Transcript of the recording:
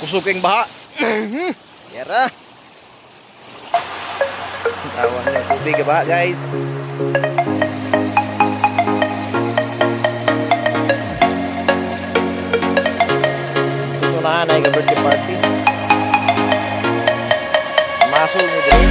Kusog kang baha. Yara. Tawang ng tubig ka baha guys. Sunahan ay birthday party. Masol mo dyan.